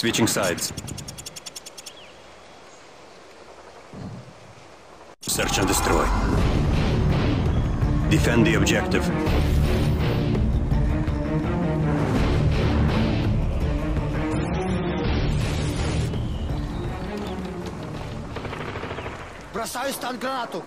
Switching sides. Search and destroy. Defend the objective. Бросаю стан гранату.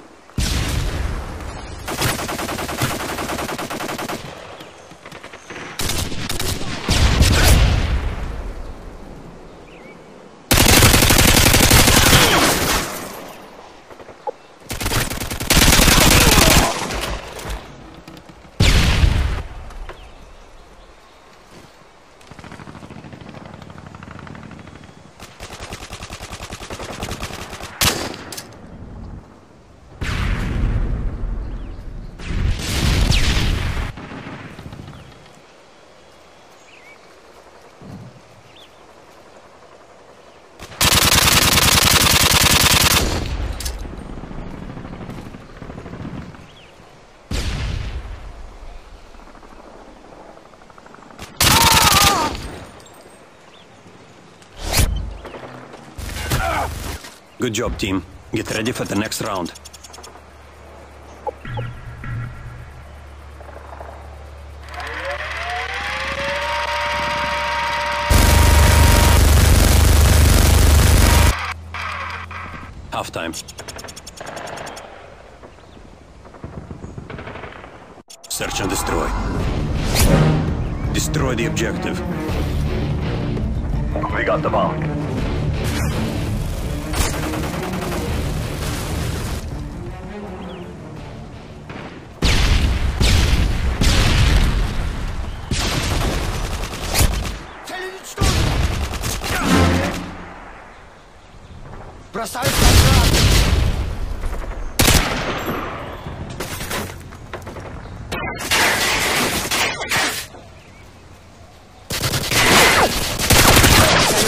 Good job, team. Get ready for the next round. Halftime. Search and destroy. Destroy the objective. We got the bomb. Бросай назад!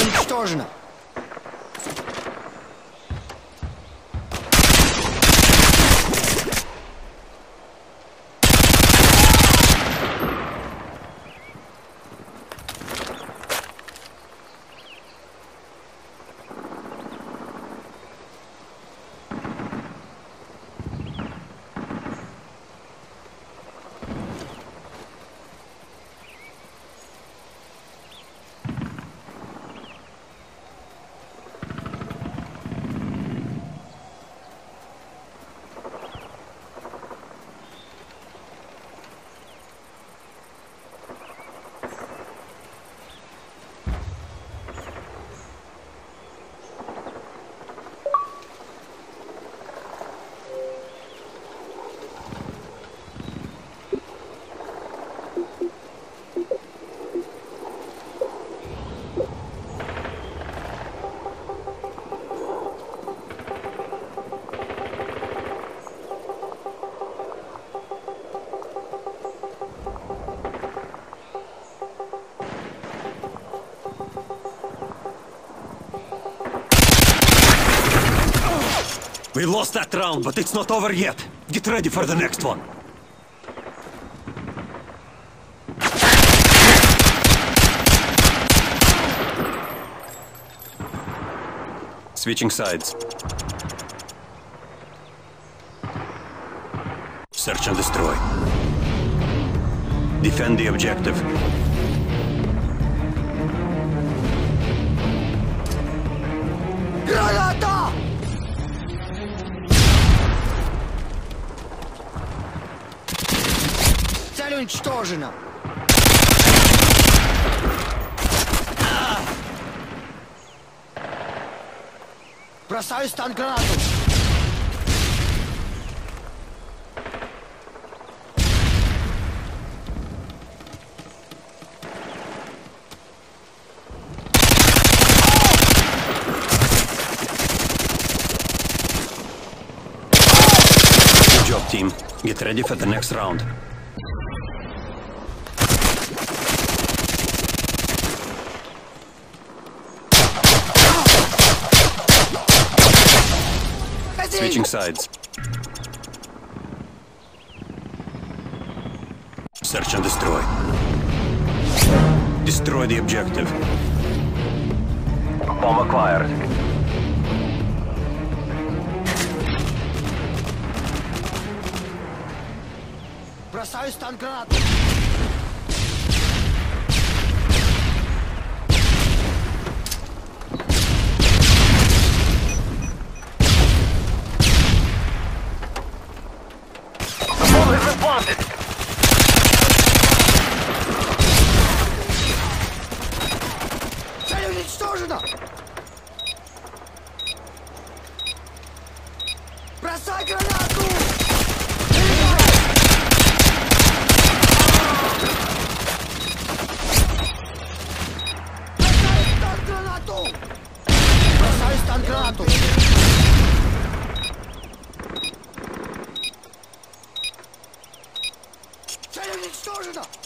Уничтожено! We lost that round, but it's not over yet. Get ready for the next one. Switching sides. Search and destroy. Defend the objective. Цель уничтожена. Бросаю стан гранату. Good job, team. Get ready for the next round. Switching sides. Search and destroy. Destroy the objective. Bomb acquired. Бросаю стан гранаты. 倒是呢。